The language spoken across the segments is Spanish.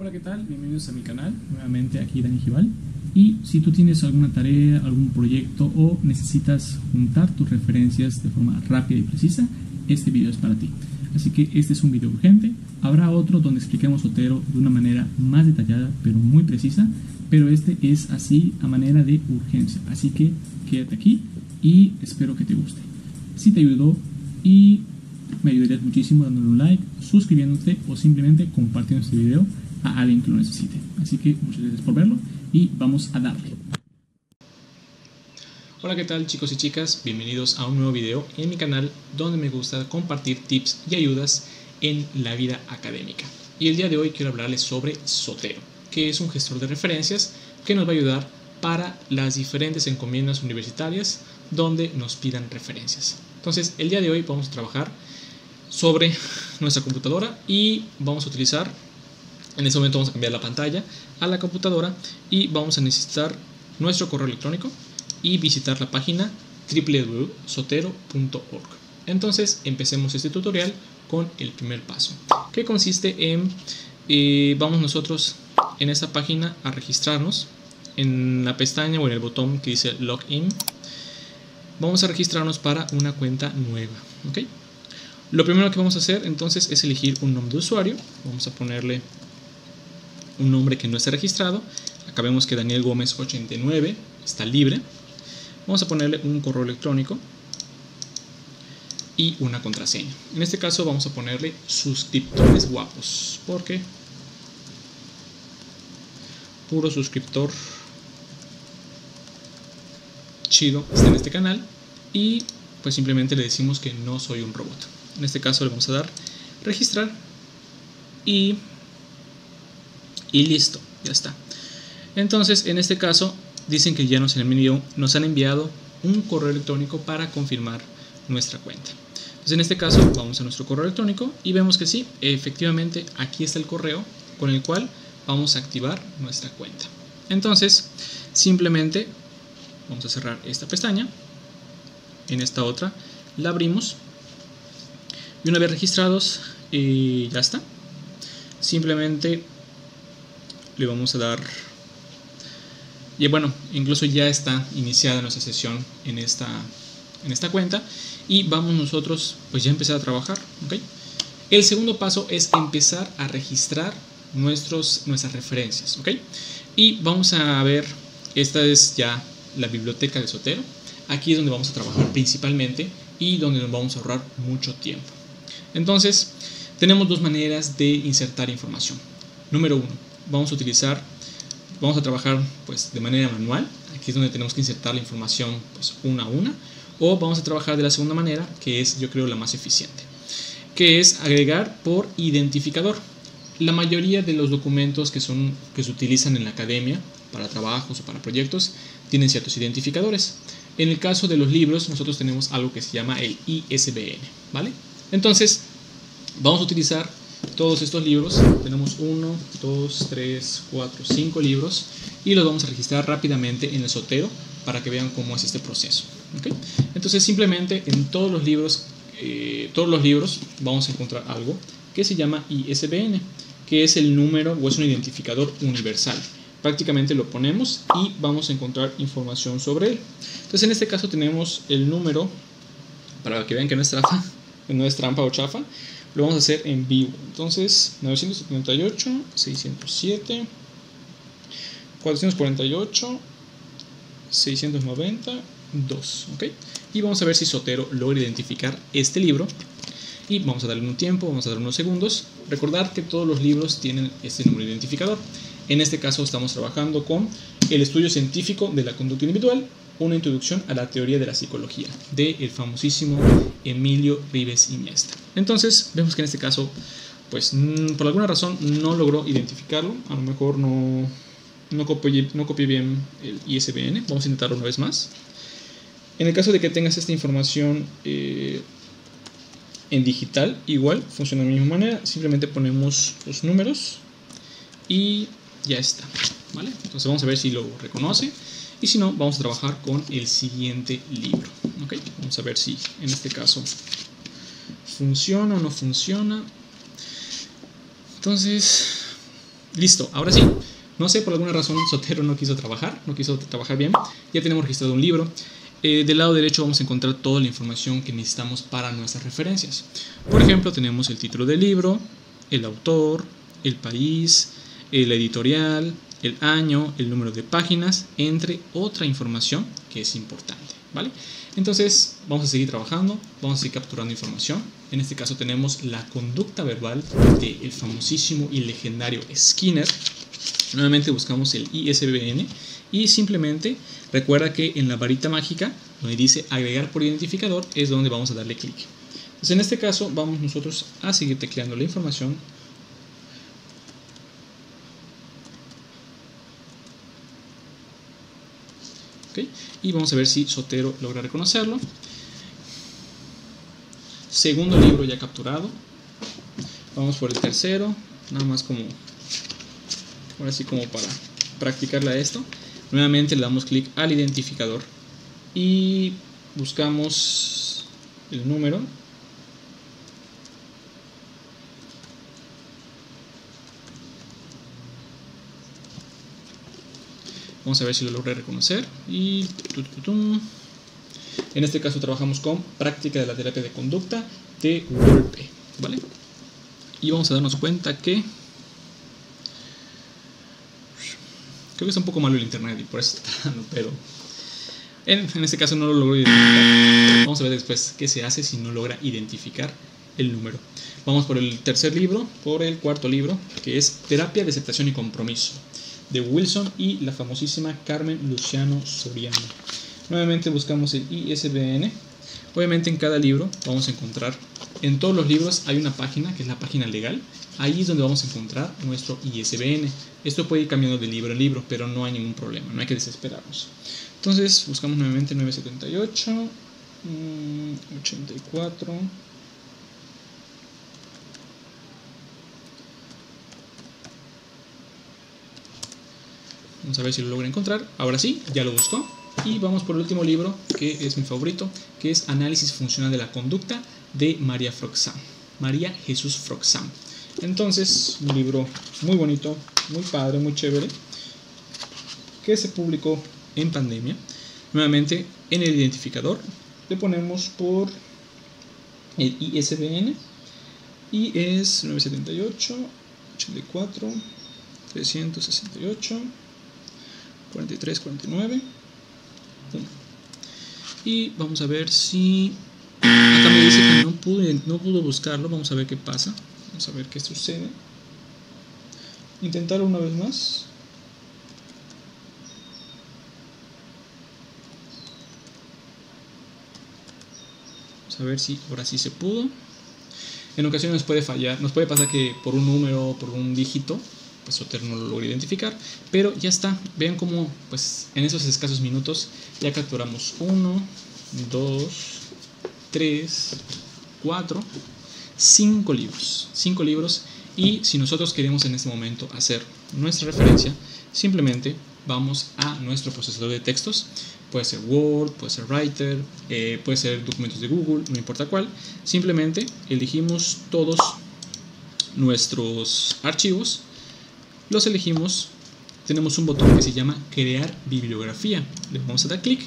Hola, ¿qué tal? Bienvenidos a mi canal, nuevamente aquí Dani Gival. Y si tú tienes alguna tarea, algún proyecto o necesitas juntar tus referencias de forma rápida y precisa, este video es para ti. Así que este es un video urgente. Habrá otro donde expliquemos Otero de una manera más detallada, pero muy precisa. Pero este es así a manera de urgencia. Así que quédate aquí y espero que te guste. Si te ayudó y me ayudarías muchísimo dándole un like, suscribiéndote o simplemente compartiendo este video a alguien que lo necesite. Así que muchas gracias por verlo y vamos a darle. Hola, ¿qué tal chicos y chicas? Bienvenidos a un nuevo video en mi canal donde me gusta compartir tips y ayudas en la vida académica. Y el día de hoy quiero hablarles sobre Sotero, que es un gestor de referencias que nos va a ayudar para las diferentes encomiendas universitarias donde nos pidan referencias. Entonces, el día de hoy vamos a trabajar sobre nuestra computadora y vamos a utilizar en este momento vamos a cambiar la pantalla a la computadora y vamos a necesitar nuestro correo electrónico y visitar la página www.sotero.org. Entonces empecemos este tutorial con el primer paso, que consiste en, eh, vamos nosotros en esta página a registrarnos en la pestaña o en el botón que dice Login. Vamos a registrarnos para una cuenta nueva. ¿ok? Lo primero que vamos a hacer entonces es elegir un nombre de usuario. Vamos a ponerle un nombre que no esté registrado. Acá vemos que Daniel Gómez 89 está libre. Vamos a ponerle un correo electrónico y una contraseña. En este caso vamos a ponerle suscriptores guapos, porque puro suscriptor chido está en este canal y pues simplemente le decimos que no soy un robot. En este caso le vamos a dar registrar y y listo, ya está. Entonces, en este caso, dicen que ya nos han, enviado, nos han enviado un correo electrónico para confirmar nuestra cuenta. Entonces, en este caso, vamos a nuestro correo electrónico y vemos que sí, efectivamente, aquí está el correo con el cual vamos a activar nuestra cuenta. Entonces, simplemente vamos a cerrar esta pestaña. En esta otra la abrimos. Y una vez registrados, eh, ya está. Simplemente le vamos a dar y bueno incluso ya está iniciada nuestra sesión en esta en esta cuenta y vamos nosotros pues ya empezar a trabajar ¿okay? el segundo paso es empezar a registrar nuestros nuestras referencias ¿ok? y vamos a ver esta es ya la biblioteca de Sotero aquí es donde vamos a trabajar principalmente y donde nos vamos a ahorrar mucho tiempo entonces tenemos dos maneras de insertar información número uno vamos a utilizar, vamos a trabajar pues de manera manual, aquí es donde tenemos que insertar la información pues una a una, o vamos a trabajar de la segunda manera, que es yo creo la más eficiente, que es agregar por identificador. La mayoría de los documentos que, son, que se utilizan en la academia para trabajos o para proyectos tienen ciertos identificadores. En el caso de los libros, nosotros tenemos algo que se llama el ISBN, ¿vale? Entonces, vamos a utilizar todos estos libros. Tenemos 1, 2, 3, 4, 5 libros y los vamos a registrar rápidamente en el sotero para que vean cómo es este proceso. Entonces simplemente en todos los libros, eh, todos los libros vamos a encontrar algo que se llama ISBN, que es el número o es un identificador universal. Prácticamente lo ponemos y vamos a encontrar información sobre él. Entonces en este caso tenemos el número, para que vean que no es trampa, no es trampa o chafa, lo vamos a hacer en vivo. Entonces, 978, 607, 448, 692, ¿ok? Y vamos a ver si Sotero logra identificar este libro. Y vamos a darle un tiempo, vamos a darle unos segundos. Recordar que todos los libros tienen este número identificador. En este caso estamos trabajando con el estudio científico de la conducta individual una introducción a la teoría de la psicología de el famosísimo Emilio Rives Iniesta. Entonces, vemos que en este caso, pues mm, por alguna razón no logró identificarlo, a lo mejor no, no, copié, no bien el ISBN, vamos a intentarlo una vez más. En el caso de que tengas esta información eh, en digital, igual funciona de la misma manera, simplemente ponemos los números y ya está. ¿vale? Entonces vamos a ver si lo reconoce. Y si no, vamos a trabajar con el siguiente libro. ¿okay? Vamos a ver si en este caso funciona o no funciona. Entonces, Listo, ahora sí. No sé, por alguna razón Sotero no quiso trabajar, no quiso trabajar bien. Ya tenemos registrado un libro. Eh, del lado derecho vamos a encontrar toda la información que necesitamos para nuestras referencias. Por ejemplo, tenemos el título del libro, el autor, el país, el editorial, el año, el número de páginas, entre otra información que es importante, ¿vale? Entonces, vamos a seguir trabajando, vamos a seguir capturando información. En este caso tenemos la conducta verbal del famosísimo y legendario Skinner. Nuevamente buscamos el ISBN y simplemente recuerda que en la varita mágica, donde dice agregar por identificador, es donde vamos a darle clic. Entonces, en este caso, vamos nosotros a seguir tecleando la información y vamos a ver si Sotero logra reconocerlo. Segundo libro ya capturado. Vamos por el tercero, nada más como, ahora sí como para practicarle a esto. Nuevamente le damos clic al identificador y buscamos el número Vamos a ver si lo logré reconocer. Y en este caso trabajamos con práctica de la terapia de conducta de golpe. ¿Vale? Y vamos a darnos cuenta que creo que está un poco malo el internet y por eso está dando, pero en, en, este caso no lo logro identificar. Vamos a ver después qué se hace si no logra identificar el número. Vamos por el tercer libro, por el cuarto libro, que es Terapia de aceptación y compromiso de Wilson y la famosísima Carmen Luciano Soriano. Nuevamente buscamos el ISBN. Obviamente en cada libro vamos a encontrar, en todos los libros hay una página que es la página legal. Ahí es donde vamos a encontrar nuestro ISBN. Esto puede ir cambiando de libro en libro, pero no hay ningún problema, no hay que desesperarnos. Entonces buscamos nuevamente 978, 84. Vamos a ver si lo logra encontrar. Ahora sí, ya lo buscó. Y vamos por el último libro, que es mi favorito, que es Análisis Funcional de la Conducta de María Froxam. María Jesús Froxam. Entonces, un libro muy bonito, muy padre, muy chévere, que se publicó en pandemia. Nuevamente, en el identificador le ponemos por el ISBN y es 978 84 368 43, 49. Y vamos a ver si... Acá dice que no pude, no pudo buscarlo. Vamos a ver qué pasa. Vamos a ver qué sucede. Intentarlo una vez más. Vamos a ver si ahora sí se pudo. En ocasiones puede fallar, nos puede pasar que por un número, por un dígito, pues no lo logra identificar, pero ya está. Vean cómo pues en esos escasos minutos ya capturamos 1, 2, 3, 4, 5 libros. 5 libros y si nosotros queremos en este momento hacer nuestra referencia, simplemente vamos a nuestro procesador de textos. Puede ser Word, puede ser Writer, eh, puede ser documentos de Google, no importa cuál. Simplemente elegimos todos nuestros archivos los elegimos, tenemos un botón que se llama crear bibliografía. Le vamos a dar clic.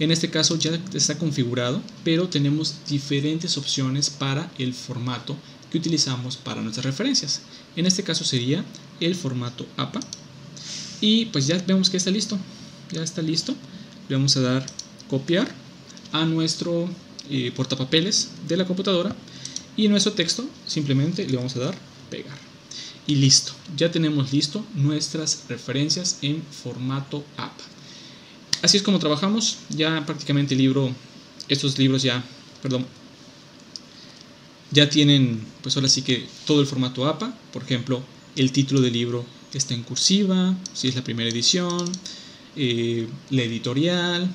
En este caso ya está configurado, pero tenemos diferentes opciones para el formato que utilizamos para nuestras referencias. En este caso sería el formato APA. Y pues ya vemos que está listo. Ya está listo. Le vamos a dar copiar a nuestro eh, portapapeles de la computadora y nuestro texto simplemente le vamos a dar pegar y listo. Ya tenemos listo nuestras referencias en formato APA. Así es como trabajamos. Ya prácticamente el libro, estos libros ya, perdón, ya tienen, pues ahora sí que todo el formato APA. Por ejemplo, el título del libro está en cursiva, si es la primera edición, eh, la editorial,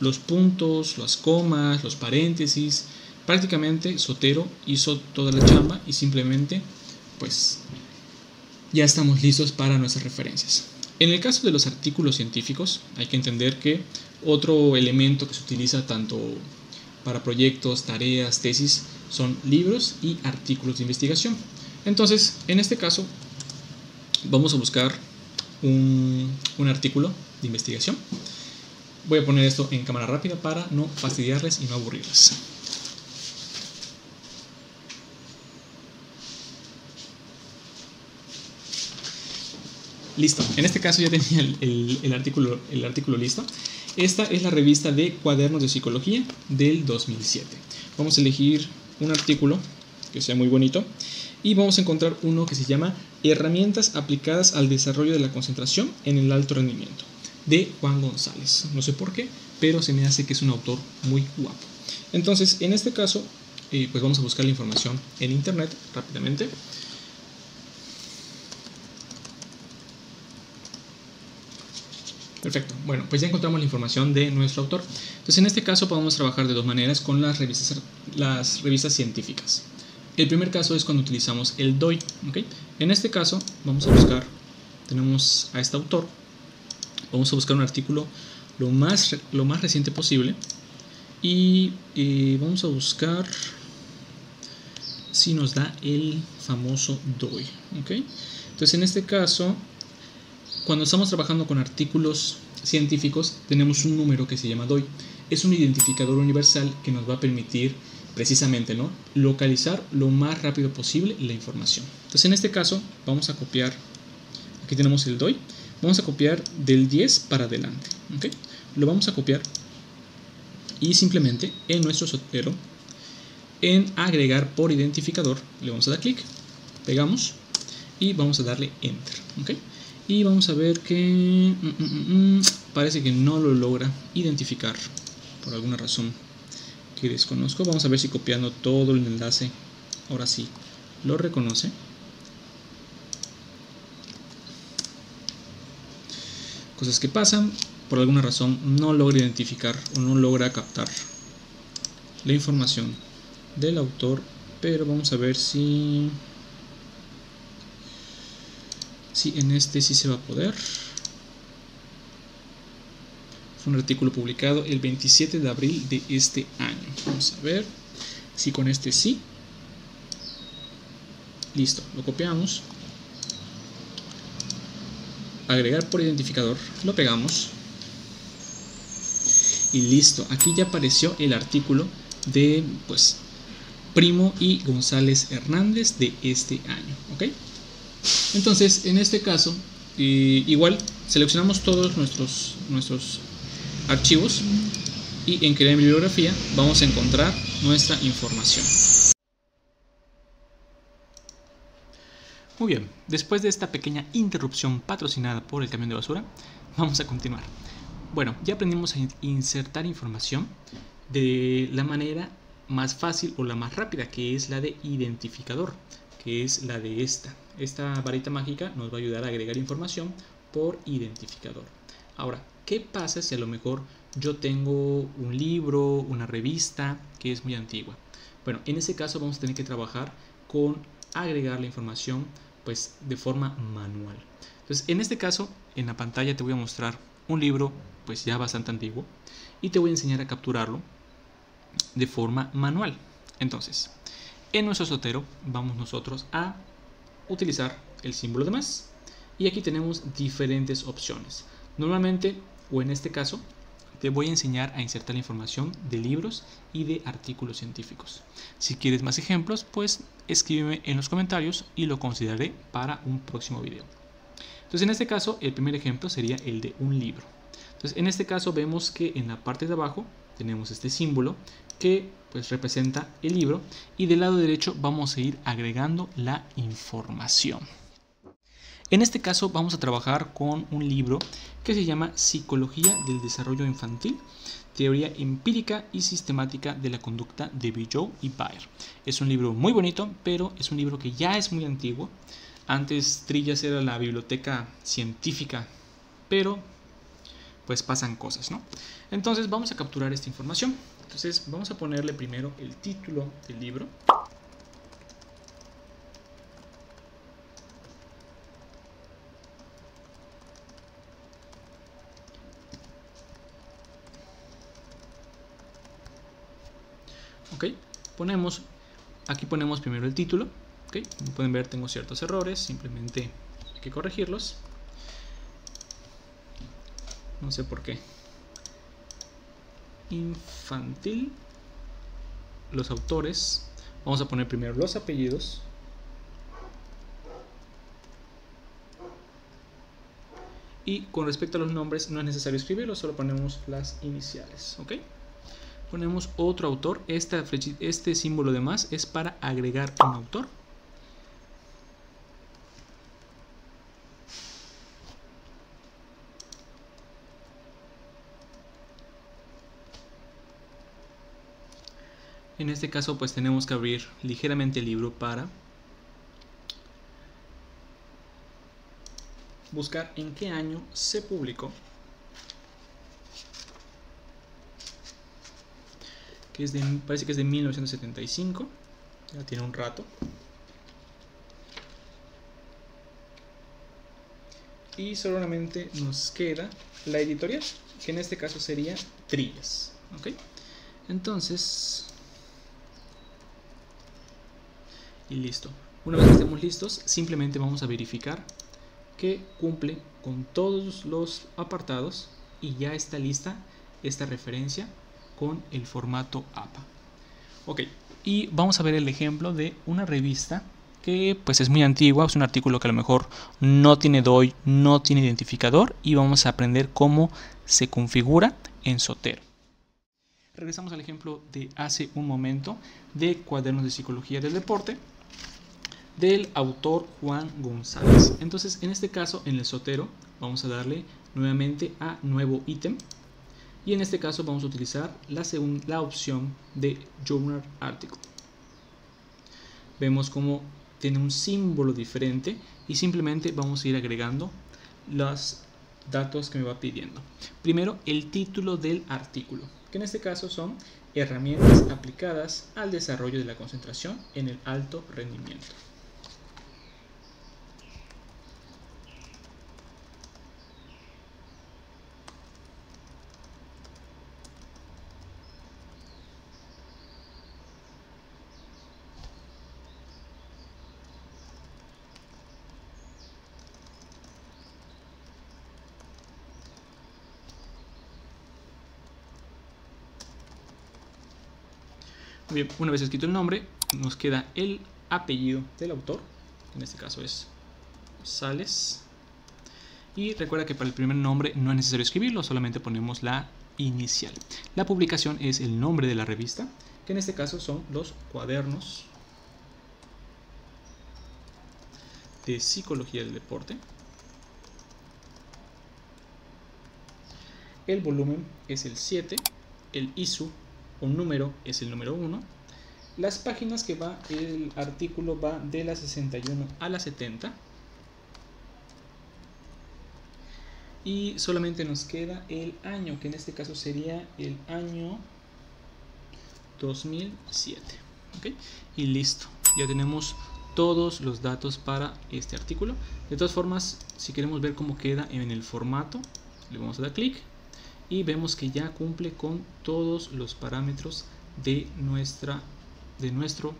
los puntos, las comas, los paréntesis. Prácticamente Sotero hizo toda la chamba y simplemente pues ya estamos listos para nuestras referencias. En el caso de los artículos científicos, hay que entender que otro elemento que se utiliza tanto para proyectos, tareas, tesis, son libros y artículos de investigación. Entonces, en este caso, vamos a buscar un, un artículo de investigación. Voy a poner esto en cámara rápida para no fastidiarles y no aburrirles. Listo, en este caso ya tenía el, artículo, el artículo listo. Esta es la revista de Cuadernos de Psicología del 2007. Vamos a elegir un artículo que sea muy bonito y vamos a encontrar uno que se llama Herramientas aplicadas al desarrollo de la concentración en el alto rendimiento de Juan González. No sé por qué, pero se me hace que es un autor muy guapo. Entonces, en este caso, eh, pues vamos a buscar la información en internet rápidamente. Perfecto. Bueno, pues ya encontramos la información de nuestro autor. Entonces, en este caso podemos trabajar de dos maneras con las revistas, científicas. El primer caso es cuando utilizamos el DOI. En este caso, vamos a buscar, tenemos a este autor, vamos a buscar un artículo lo más, lo más reciente posible y eh, vamos a buscar si nos da el famoso DOI. Entonces, en este caso, cuando estamos trabajando con artículos científicos, tenemos un número que se llama DOI. Es un identificador universal que nos va a permitir precisamente ¿no? localizar lo más rápido posible la información. Entonces, en este caso, vamos a copiar, aquí tenemos el DOI, vamos a copiar del 10 para adelante. ¿okay? Lo vamos a copiar y simplemente en nuestro sotero, en agregar por identificador, le vamos a dar clic, pegamos y vamos a darle enter. ¿okay? Y vamos a ver que mm, mm, mm, parece que no lo logra identificar. Por alguna razón que desconozco. Vamos a ver si copiando todo el enlace ahora sí lo reconoce. Cosas que pasan por alguna razón no logra identificar o no logra captar la información del autor pero vamos a ver si Sí, en este sí se va a poder. Fue un artículo publicado el 27 de abril de este año. Vamos a ver si con este sí. Listo, lo copiamos. Agregar por identificador, lo pegamos. Y listo, aquí ya apareció el artículo de pues Primo y González Hernández de este año, ¿ok? Entonces, en este caso, igual seleccionamos todos nuestros, nuestros archivos y en crear bibliografía vamos a encontrar nuestra información. Muy bien, después de esta pequeña interrupción patrocinada por el camión de basura, vamos a continuar. Bueno, ya aprendimos a insertar información de la manera más fácil o la más rápida, que es la de identificador, que es la de esta. Esta varita mágica nos va a ayudar a agregar información por identificador. Ahora, ¿qué pasa si a lo mejor yo tengo un libro, una revista que es muy antigua? Bueno, en ese caso vamos a tener que trabajar con agregar la información pues de forma manual. Entonces, en este caso, en la pantalla te voy a mostrar un libro pues ya bastante antiguo y te voy a enseñar a capturarlo de forma manual. Entonces, en nuestro sotero vamos nosotros a utilizar el símbolo de más. Y aquí tenemos diferentes opciones. Normalmente, o en este caso, te voy a enseñar a insertar la información de libros y de artículos científicos. Si quieres más ejemplos, pues escríbeme en los comentarios y lo consideraré para un próximo video. Entonces, en este caso, el primer ejemplo sería el de un libro. Entonces, en este caso vemos que en la parte de abajo tenemos este símbolo que pues representa el libro y del lado derecho vamos a ir agregando la información. En este caso vamos a trabajar con un libro que se llama Psicología del Desarrollo Infantil, Teoría Empírica y Sistemática de la Conducta de Bijou y Bayer. Es un libro muy bonito, pero es un libro que ya es muy antiguo. Antes Trillas era la biblioteca científica, pero pues pasan cosas, ¿no? Entonces vamos a capturar esta información. Entonces vamos a ponerle primero el título del libro. Ok, ponemos, aquí ponemos primero el título. Ok, como pueden ver tengo ciertos errores, simplemente que corregirlos. No sé por qué. Infantil. Los autores. Vamos a poner primero los apellidos. Y con respecto a los nombres no es necesario escribirlos, solo ponemos las iniciales. ¿ok? Ponemos otro autor. Esta este símbolo de más es para agregar un autor. En este caso pues tenemos que abrir ligeramente el libro para buscar en qué año se publicó. Que es de, parece que es de 1975. Ya tiene un rato. Y solamente nos queda la editorial, que en este caso sería Trillas. ¿ok? Entonces, y listo. Una vez que estemos listos, simplemente vamos a verificar que cumple con todos los apartados y ya está lista esta referencia con el formato APA. Ok, y vamos a ver el ejemplo de una revista que pues es muy antigua, es un artículo que a lo mejor no tiene DOI, no tiene identificador y vamos a aprender cómo se configura en Sotero. Regresamos al ejemplo de hace un momento de cuadernos de psicología del deporte del autor Juan González. Entonces, en este caso, en el sotero, vamos a darle nuevamente a nuevo ítem. Y en este caso vamos a utilizar la, segunda, la opción de Journal Article. Vemos como tiene un símbolo diferente y simplemente vamos a ir agregando los datos que me va pidiendo. Primero, el título del artículo, que en este caso son herramientas aplicadas al desarrollo de la concentración en el alto rendimiento. Una vez escrito el nombre, nos queda el apellido del autor, en este caso es Sales. Y recuerda que para el primer nombre no es necesario escribirlo, solamente ponemos la inicial. La publicación es el nombre de la revista, que en este caso son los cuadernos de psicología del deporte. El volumen es el 7, el ISU un número es el número 1. Las páginas que va, el artículo va de la 61 a la 70. Y solamente nos queda el año, que en este caso sería el año 2007. Y listo, ya tenemos todos los datos para este artículo. De todas formas, si queremos ver cómo queda en el formato, le vamos a dar clic y vemos que ya cumple con todos los parámetros de, nuestra, de nuestro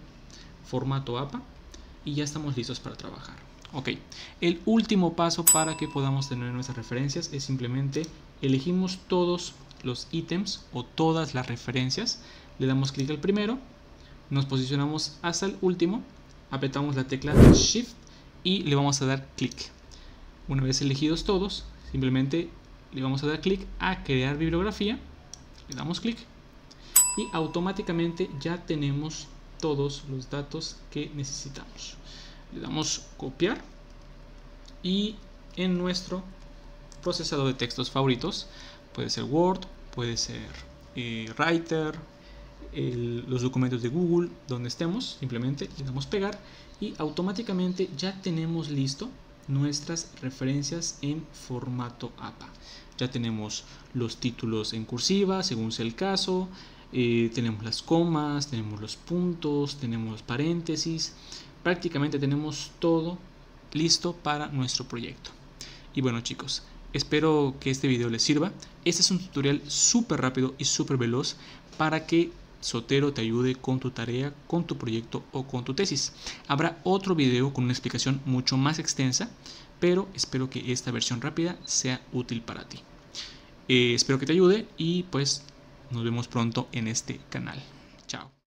formato APA y ya estamos listos para trabajar. Ok, el último paso para que podamos tener nuestras referencias es simplemente elegimos todos los ítems o todas las referencias, le damos clic al primero, nos posicionamos hasta el último, apretamos la tecla Shift y le vamos a dar clic. Una vez elegidos todos, simplemente le vamos a dar clic a crear bibliografía, le damos clic y automáticamente ya tenemos todos los datos que necesitamos. Le damos copiar y en nuestro procesador de textos favoritos puede ser Word, puede ser eh, Writer, los documentos de Google, donde estemos, simplemente le damos pegar y automáticamente ya tenemos listo nuestras referencias en formato APA. Ya tenemos los títulos en cursiva, según sea el caso, eh, tenemos las comas, tenemos los puntos, tenemos paréntesis, prácticamente tenemos todo listo para nuestro proyecto. Y bueno chicos, espero que este video les sirva. Este es un tutorial súper rápido y súper veloz para que Sotero te ayude con tu tarea, con tu proyecto o con tu tesis. Habrá otro video con una explicación mucho más extensa, pero espero que esta versión rápida sea útil para ti. Eh, espero que te ayude y pues nos vemos pronto en este canal.